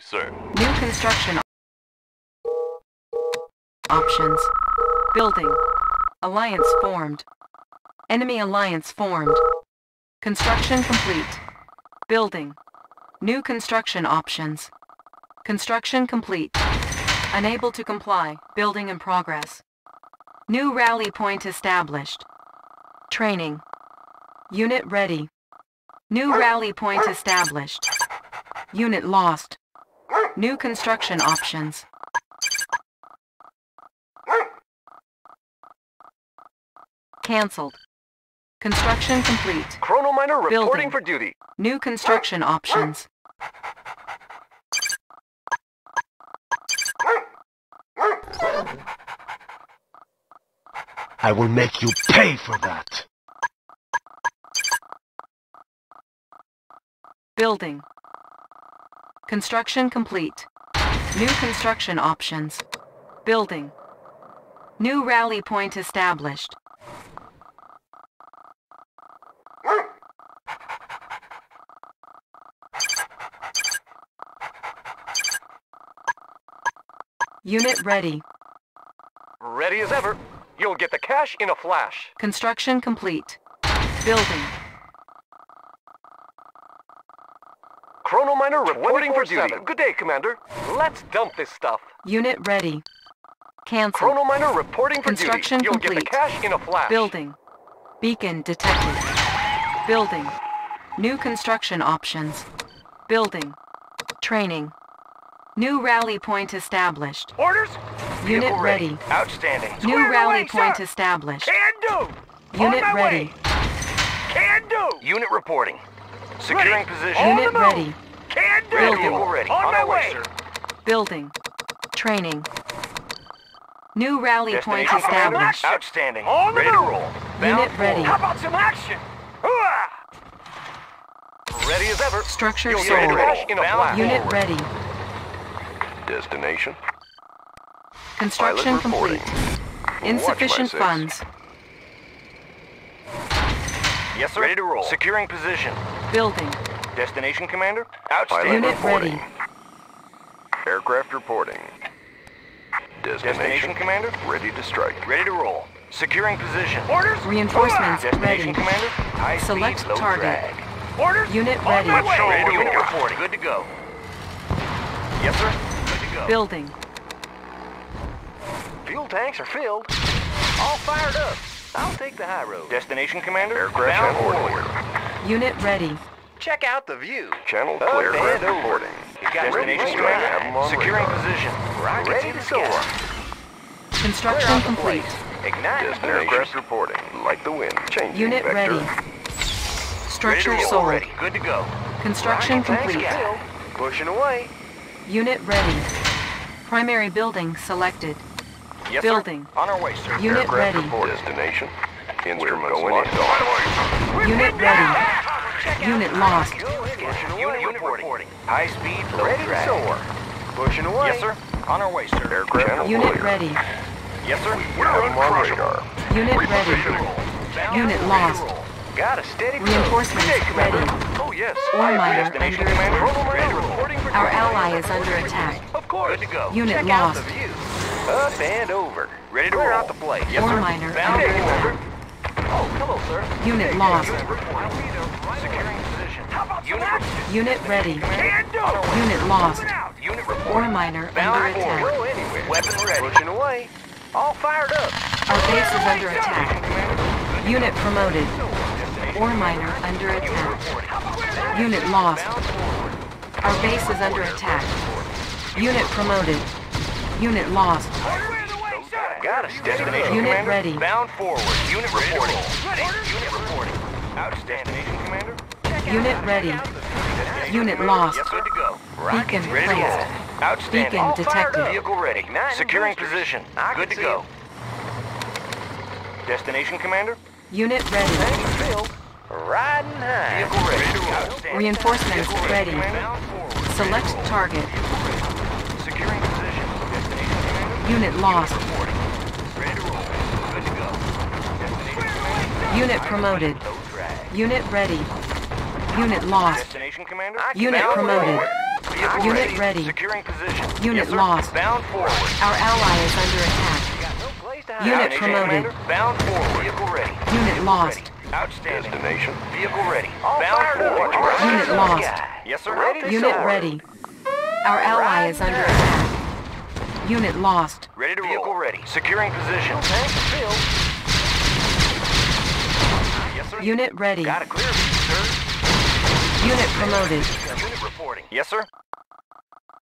sir. New construction options. Building. Alliance formed. Enemy alliance formed. Construction complete. Building. New construction options. Construction complete. Unable to comply. Building in progress. New rally point established. Training. Unit ready. New rally point established. Unit lost. New construction options. Cancelled. Construction complete. Chrono Miner reporting Building. for duty. New construction options. I will make you pay for that. Building. Construction complete. New construction options. Building. New rally point established. Unit ready. Ready as ever. You'll get the cash in a flash. Construction complete. Building. Chrono Miner reporting for duty. Good day, Commander. Let's dump this stuff. Unit ready. Cancel. Chrono Miner reporting for Construction duty. You'll get complete. the cash in a flash. Building. Beacon detected. Building. New construction options. Building. Training. New rally point established. Orders? Unit Vehicle ready. Outstanding. New Squared rally away, point sir. established. Can do. Unit On my ready. Way. Can do. Unit reporting. Securing position. On Unit the move. ready. Can. Building. Vehicle ready. On, On my way, way. sir. Building. Training. New rally point Destination Commander. established. Outstanding. On the ready to move. roll. Unit ready. How about some action? Hooah! Ready as ever. Structure You'll get the sold. cash Bound. Unit Forward. ready. Destination. Construction Pilot complete. Watch Insufficient funds. Yes, sir. Ready to roll. Securing position. Building. Destination, Commander. Outstanding. Unit reporting. ready. Aircraft reporting. Destination, Destination. Commander. Ready to strike. Ready to roll. Securing position. Orders? Reinforcements Destination, ready. Commander. High Select speed, low target. drag. Orders? Unit On ready. my way. Show Ready to unit roll. reporting. Good to go. Yes, sir. Good to go. Building. Fuel tanks are filled. All fired up. I'll take the high road. Destination, Commander. Aircraft Bound forward. Unit ready. Check out the view. Channel Up clear. and Aircraft over. reporting. Destination, Ready to Commander. have 'em on Securing radar. position. Rockets Ready in to the soar. sky. Construction Clear out the complete. plate. Ignite. Destination. Aircraft reporting. Like the wind. Changing Unit vector. ready. Ready Structure to roll. sold. Ready. Good to go. Construction Rocket tanks complete. filled. Pushing away. Unit ready. Primary building selected. Yes, Building. sir. On our way, sir. Unit Aircraft ready. reporting. Destination. Instruments locked on. Unit ready. Unit lost. Unit, unit reporting. High speed, low Ready to soar. Pushing away. Yes, sir. On our way, sir. Aircraft channel Unit clear. ready. Yes, sir. We have 'em on radar. Unit ready. Bound Unit lost. Got a steady flow. Reinforcements Good ready. Oh, yes. Ore I agree. miner Destination, under attack. Ready reporting for Our duty. ally is under attack. Of course. Good to go. Unit Check lost. the view. Up and over. Ready to Clear roll. out the plate. Yes, Ore sir. miner Bound under forward. attack. Oh, hello, sir. Unit lost. Unit reporting. Securing position. Unit ready. Unit lost. Unit Ore miner under attack. Weapon ready. Pushing away. All fired up. Our base is under attack. Unit promoted. Ore miner under attack. Unit lost. Our base is under attack. Unit promoted. Unit lost. Got us. Destination, Unit Commander. ready. Bound forward. Unit reporting. Unit reporting. Outstanding. Destination, Commander. Unit ready. Unit lost. Yes, good to go. Beacon Ready to Outstanding. Beacon All detected. Vehicle ready. Securing position. Good to see go. Destination, Commander. Unit ready. Riding high. Vehicle ready. Reinforcements Vehicle ready. Bound forward. Select target. Securing position. Destination, Commander. Unit lost. Reporting. Ready to roll. Good to go. Destination, Commander. Unit promoted. Unit ready. Unit lost. Destination, Commander. Unit Bound promoted. forward. Unit ready. Securing position. Unit yes, lost. Bound forward. Our ally is under attack. No place to hide. Unit promoted. Commander, Bound forward. Vehicle ready. Unit Vehicle lost. ready. Outstanding. Destination. Vehicle ready. All Bound fired forward. Unit lost. Yes, sir. Ready Unit soar. ready. Our ally is under attack. Unit lost. Ready to Vehicle ready. Securing position. Tank filled. Yes, sir. Unit ready. Got a clear view, sir. Unit promoted. Unit reporting. Yes, sir.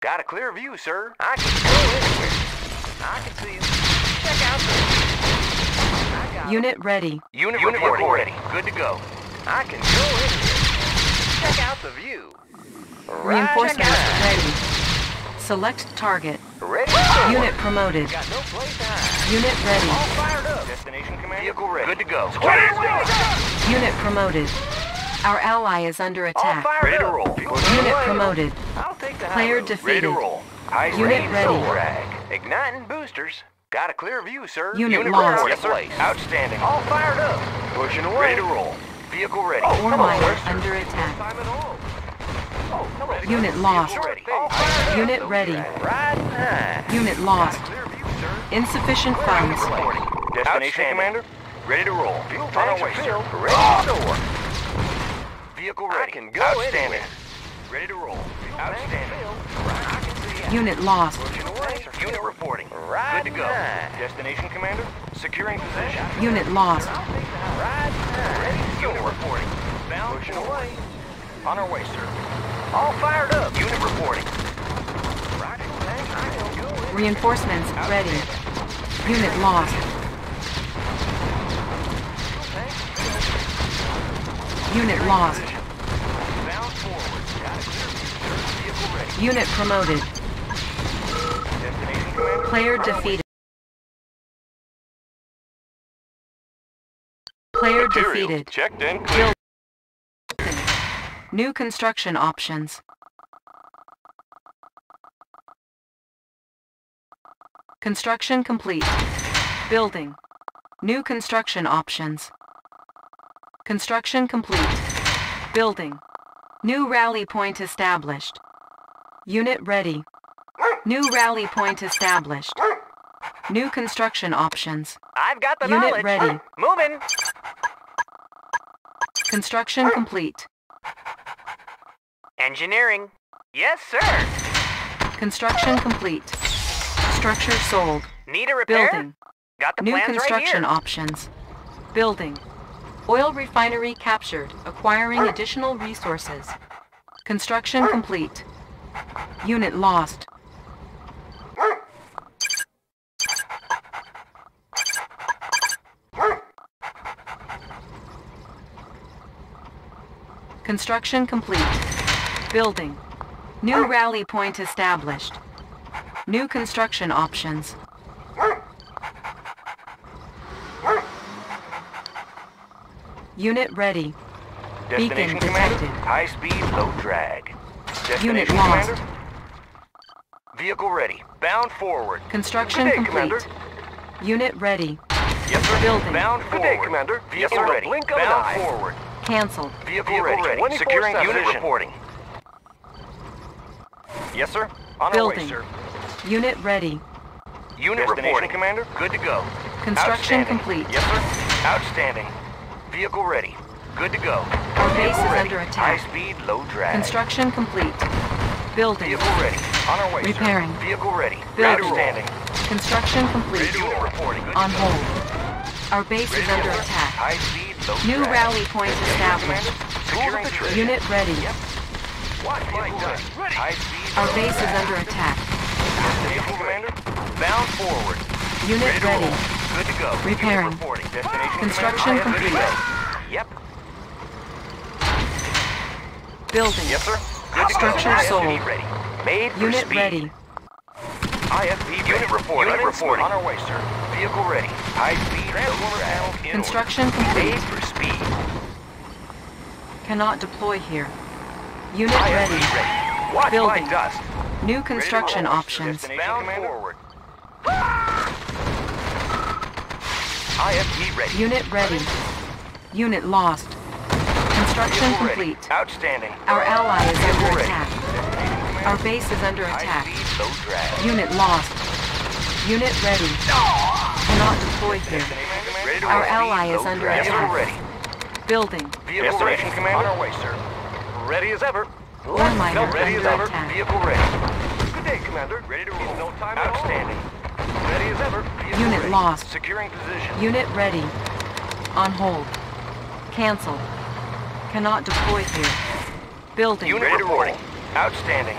Got a clear view, sir. I can go anywhere. I can see you. Check out the... I got 'em. Unit ready. Unit, reporting. ready. Good to go. I can go anywhere. Check out the view. Reinforcements ready. Select target. Ready. Unit promoted. Got no place to hide. Unit ready. All fired up. Destination command. Vehicle ready. Good to go. Unit promoted. Our ally is under All attack. fired Ready to roll. Unit promoted. I'll take the high Player road. Ready defeated. to roll. High Unit speed ready. soul. Igniting boosters. Got a clear view, sir. Unit lost. ready. Yes, sir. Outstanding. All fired up. Pushing away. Ready to roll. Vehicle ready. Ore miner under attack. Simon Oil. Unit lost. Vehicle ready. All fired up. Unit ready. Unit lost. Clear view, sir. Insufficient funds. Destination commander. Ready to roll. Fuel On our way, sir. Ready to soar. Vehicle ready. I can go Outstanding. Ready to roll. Outstanding. I can see Unit lost. Unit reporting. Good to go. Destination commander. Securing position. Unit lost. Ready. Unit reporting. Bound away. On our way, sir. All fired up. Unit reporting. Roger, tank. I can go in. Reinforcements ready. Unit lost. Unit lost. Bound forward. Got a clear view, sir. Vehicle ready. Unit promoted. Destination commander. Player On our way. defeated. Player defeated. Checked in. New construction options. Construction complete. Building. New construction options. Construction complete. Building. New rally point established. Unit ready. New rally point established. New construction options. I've got the Unit knowledge. ready. Moving. Construction complete. Engineering. Yes, sir. Construction complete. Structure sold. Need a repair? Building. Got the New plans construction right here. options. Building. Oil refinery captured. Acquiring additional resources. Construction complete. Unit lost. Construction complete. Building. New rally point established. New construction options. Unit ready. Destination Beacon commander. detected. High speed, low drag. Destination Unit commander. lost. Vehicle ready. Bound forward. Construction day, complete. Commander. Unit ready. Yes, sir. Building. Bound Good forward. day, Commander. Vehicle Yes, sir. ready. Blink of an Bound eye. forward. Cancelled. Vehicle, Vehicle ready. ready. Securing unit reporting. Yes, sir. On Building. our way, sir. Unit ready. Unit reporting, Commander. Good to go. Construction complete. Yes, sir. Outstanding. Vehicle ready. Good to go. Our base Vehicle is ready. under attack. High speed, low drag. Construction complete. Building. Vehicle ready. On our way, sir. Repairing. Vehicle ready. Building. Outstanding. Construction complete. Unit reporting. Good On to go. hold. Our base Ready is under go. attack. High speed, low New drag. rally point established. Commander. Securing position. Unit ready. Yep. Watch flight done. High speed, Our base is under attack. Vehicle commander. Bound forward. Unit to ready. roll. Good to go. Unit Repairing. reporting. Destination Construction commander. Good to complete. Yep. Building. Yes, sir. Good to go. Structure IFV sold. ready. Made for Unit speed. ready. IFV unit reporting. Unit reporting. On our way, sir. Vehicle ready. High speed. Transformer panels in Construction order. complete. Made for speed. Cannot deploy here. Unit IFV ready. ready. Watch Building. dust. New construction Ready to roll. options. Bound forward. Ah! IFV ready. Unit ready. Unit lost. Construction Vehicle ready. complete. Outstanding. Our ally is Vehicle under ready. attack. Our base is under attack. speed, low drag. Unit lost. Unit ready. Cannot deploy here. Ready to Our ally is under attack. Ready. Building. Vehicle Destination, ready. Commander. On our way, sir. Ready as ever. Ore miner ready as under ever. attack. Vehicle ready. Good day, Commander. Ready to roll. No time Outstanding. Ready as ever. Vehicle Unit ready. lost. Securing position. Unit ready. On hold. Cancel. Cannot deploy here. Building. Unit reporting. Outstanding.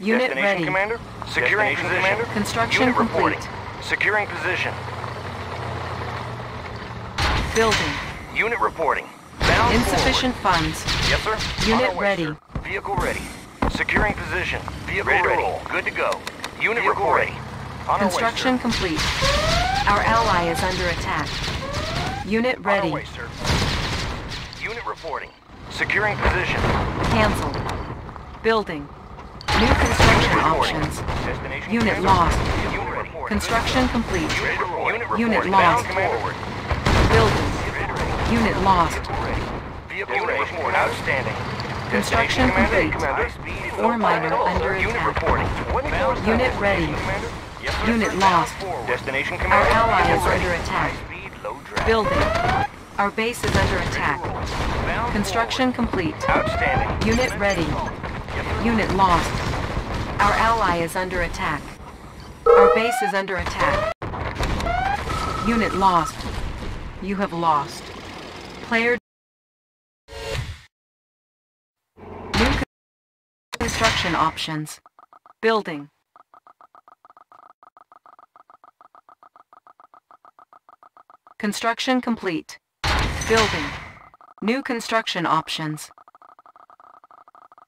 Unit Destination, ready. Commander. Securing Destination, position. Commander. Construction Unit complete. reporting. Securing position. Building. Unit reporting. Bound Insufficient funds. Yes, sir. Unit way, ready. sir. Vehicle ready. Securing position. Vehicle Ready to ready. roll. Good to go. Unit Vehicle reporting. ready. On Construction way, complete. Our ally is under attack. Unit sir. On ready. way, sir. Unit reporting. Securing position. Cancelled. Building. New construction Reporting. options. Unit Commander. lost. Unit reporting. Construction complete. Unit. Unit Unit lost. Bound forward. Building. Unit lost. Vehicle ready. Vehicle ready. Outstanding. Construction complete. Commander. High speed, Ore miner under Unit attack. reporting. Unit ready. Yes. Unit lost. Destination Our ally is under attack. High speed, low drag. Building. Our base is under attack. Construction complete. Outstanding. Unit ready. Unit lost. Our ally is under attack. Our base is under attack. Unit lost. You have lost. Player. Construction options. Building. Construction complete. Building. New construction options.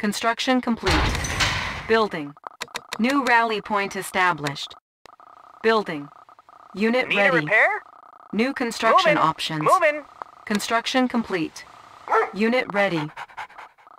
Construction complete. Building. New rally point established. Building. Unit Need a ready. repair? New construction Moving. options. Moving. Construction complete. Unit ready.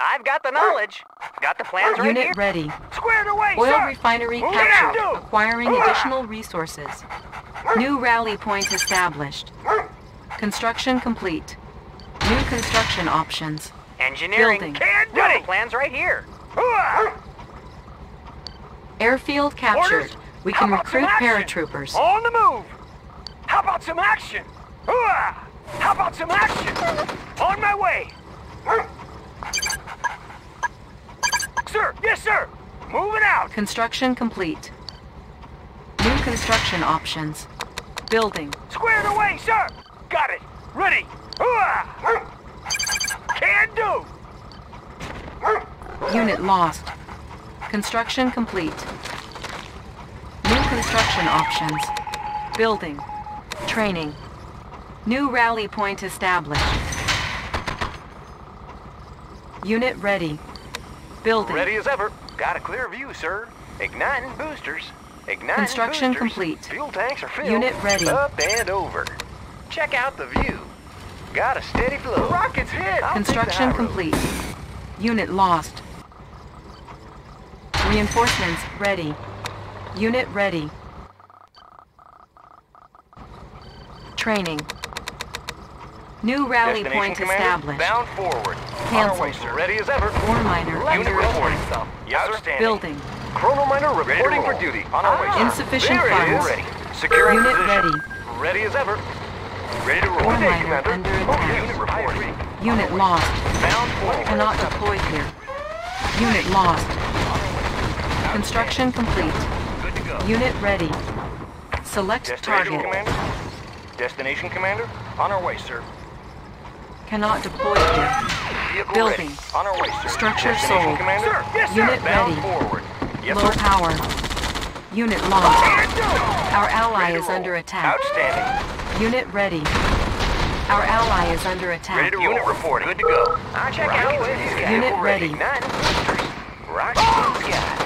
I've got the knowledge. Got the plans right here. Unit ready. Squared away, Oil sir. refinery Move captured. Acquiring additional resources. New rally point established. Construction complete. New construction options. Engineering. Building. Can do. Got the plans right here. Airfield captured. Orders? We can recruit paratroopers. On the move. How about some action? How about some action? On my way. Sir, yes, sir. Moving out. Construction complete. New construction options. Building. Squared away, sir. Got it. Ready. Hooah! Can do. Unit lost. Construction complete. New construction options. Building. Training. New rally point established. Unit ready. Building. Ready as ever. Got a clear view, sir. Igniting boosters. Igniting Construction boosters. complete. Fuel tanks are filled. Unit ready. Up and over. Check out the view. Got a steady flow. Rockets hit. I'll Construction the high road. complete. Unit lost. Reinforcements ready. Unit ready. Training. New rally Destination point established. Bound forward. On our way, Cancelled. sir. Ready as ever. Ore miner Unit under reporting. attack. Yes, sir. Building. Chrono miner reporting for duty. On our way, ah. sir. Insufficient There funds. Ready. Securing Unit position. ready. Ready as ever. Ready to roll. Ore day, miner Commander. under Okay, attack. Unit reporting. Unit lost. Bound. Cannot deploy here. Unit lost. Construction complete. Good to go. Unit ready. Select Destination target. Commander. Destination Commander. On our way, sir. Cannot deploy here. Vehicle Building. ready. On our way, sir. Structure Destination sold. Commander. Sir, yes, sir. Unit Bound ready. forward. Yes, Low sir. power. Unit lost. Our ally Ready is under attack. Outstanding. Unit ready. Our ally is under Ready attack. to roll. Unit reporting. Good to go. I'll check out with you. Unit ready. Igniting boosters. Rocket to the sky.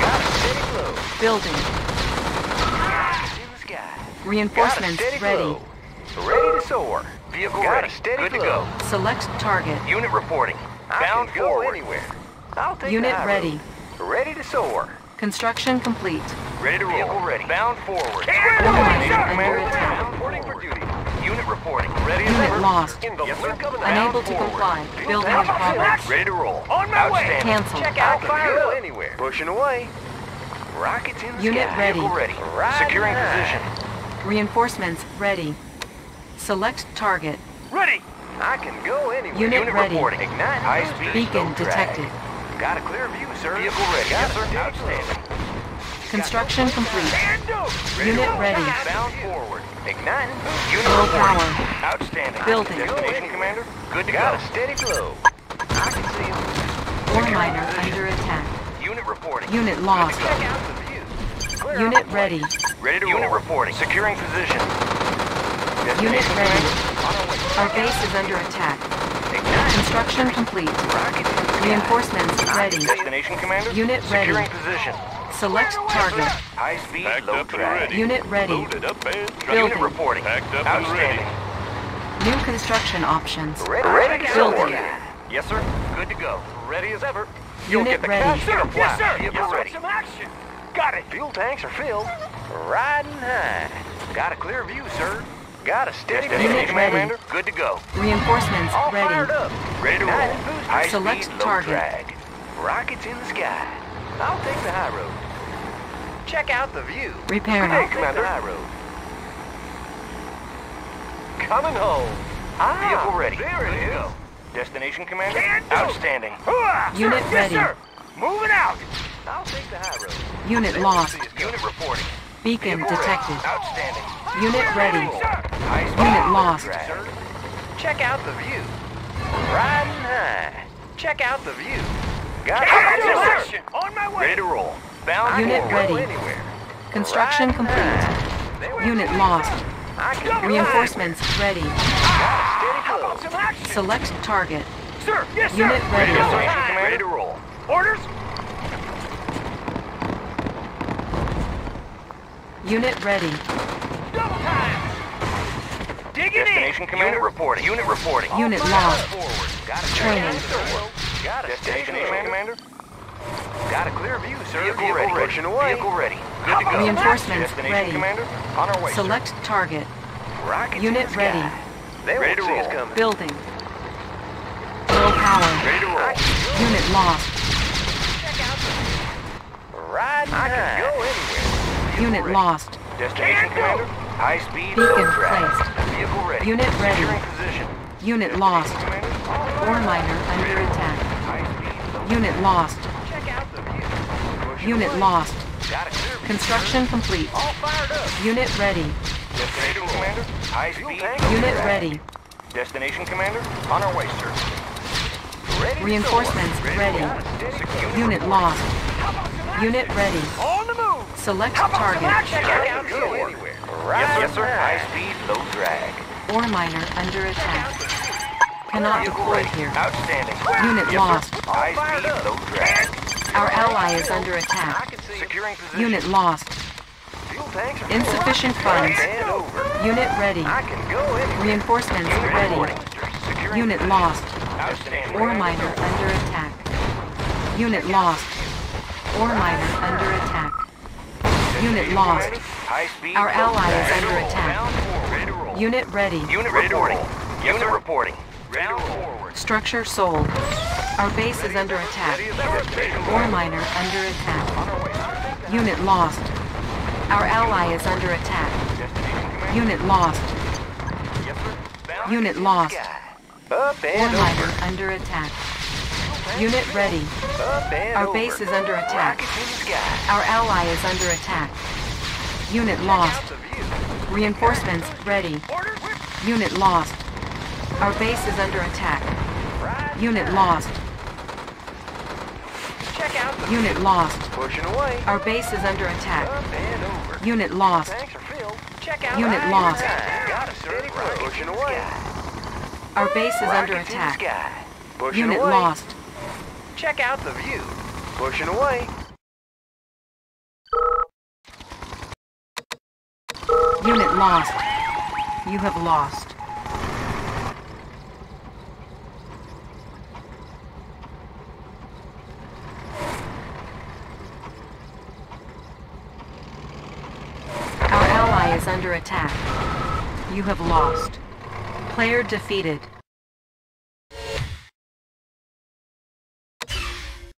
Got steady flow. Building. To. Reinforcements Got a steady ready. flow. Ready to soar. Vehicle Got a ready. steady Good flow. to go. Select target. Unit reporting. I Bound can go forward. anywhere. I'll take Unit the ready. road. Ready to soar. Construction complete. Ready to roll. Vehicle ready. Bound forward. Can do, Ore miner sir. Bound forward for duty. Unit reporting. Ready as Unit ever. lost. In the Yes, sir. blink of. Unable to forward. comply. Field Building tank in progress. Ready to roll. On my way. Outstanding. Cancel. Check out. Fire go up. anywhere. Pushing away. Rockets in the Unit sky. ready. Vehicle ready. Riding Securing high. position. Reinforcements ready. Select target. Ready. I can go anywhere. Unit ready. reporting. Ignite. High speed. Beacon low detected. Got a clear view, sir. Vehicle ready. Yes, sir. Outstanding. Construction complete. Ready Unit ready. Bound forward. Igniting. Unit Low reporting. power. Outstanding. Building. Destination, Commander. Good to Got go. a steady flow. I can see him. Ore miner under attack. Unit reporting. Unit lost. Check out the view. Clear Unit ready. Ready to Unit reporting. Securing position. Unit ready. Our base is under attack. Construction complete. Rocket in the sky. Reinforcements ready. Destination, Commander. Unit ready. Securing position. Select target. High speed, Packed low up and drag. ready. Unit ready. Loaded up and Unit Building. reporting. Packed up and ready. Outstanding. New construction options. Ready, ready to go. Building. Yes, sir. Good to go. Ready as ever. Unit ready. cash Sir, yes, sir. Yes, sir. ready. Some action. Got it. Fuel tanks are filled. Riding high. Got a clear view, sir. Got a steady Unit ready. Commander. Good to go. Reinforcements All fired ready. up. Ready to roll. Igniting booster. High Select speed, target. drag. Rockets in the sky. I'll take the high road. Check out the view. Repairing. I'll take the high road. Coming home. Ah, Vehicle ready. There Good it to is. go. Destination, Commander. Can. Outstanding. Unit sir, ready. Yes, sir. Moving out. I'll take the high road. Unit lost. Unit reporting. Beacon Vehicle ready. detected. Outstanding. Unit ready. Sir. High Unit lost. drag. Check out the view. Riding high. Uh, check out the view. Got Got it. Yes, sir. action. On my way. Ready to roll. Bound Unit forward. ready. Go anywhere. Construction Riding uh, complete. high. Unit lost. I can Reinforcements ready. Got a steady How flow. about some action? Select target. Sir. Yes, sir. Unit ready. Double Destination, time. Commander. Ready to roll. Orders. Unit ready. Double time. Digging in. Destination, Commander. Unit reporting. Unit reporting. Unit lost. Forward. Got a Training. Got a Destination, Commander. Commander. Got a clear view, sir. Vehicle Vehicle ready. ready. Away. Vehicle ready. Good to go. Reinforcements Destination, ready. Commander. On our way, Select target. sir. Rockets in Unit the ready. They Ready won't to see us roll. coming. Building. Low power. Ready to roll. Unit lost. Riding I can go anywhere. Unit ready. lost. Destination, Commander. High speed, Beacon placed. Vehicle ready. Unit ready. Securing position. Unit lost. Commander. Ore miner under attack. High speed, low Unit lost. Check out the view. Pushing Unit away. lost. Got a clear view, Construction complete. All fired up. Unit ready. Destination, Commander. High speed. Unit ready. Destination, Commander. On our way, sir. Ready Reinforcements soar. ready. Unit lost. Unit ready. On the move. Select How about some target. Action? Check out go anywhere. Yes, yes, sir. High speed, low drag. Ore miner under attack. Cannot deploy here. Outstanding. Unit Yes, lost. High speed, low drag. Our ally is under attack. Securing position. Unit lost. Fuel tanks Insufficient funds. Unit ready. I can go anywhere. Reinforcements ready. Unit lost. Outstanding. Ore miner under attack. Unit lost. Ore miner under attack. Unit lost. Our ally is under Ready to roll. attack. Bound forward. Ready to roll. Unit ready. Unit reporting. Unit reporting. Structure sold. Our base is under attack. Ready as ever. Ore miner under attack. On our way, sir. Unit lost. Our ally is under attack. Unit lost. Yes, sir. Bound Unit lost. Ore miner under attack. Unit ready. Our base is under attack. Our ally is under attack. Unit lost. Reinforcements ready. Unit lost. Our base is under attack. Right. Unit lost. Out the Unit lost. Pushing away. Our base is under attack. Unit lost. Unit the lost. away. Our base is under attack. Unit away. lost. Check out the view. Pushing away. Unit lost. You have lost. Our ally is under attack. You have lost. Player defeated.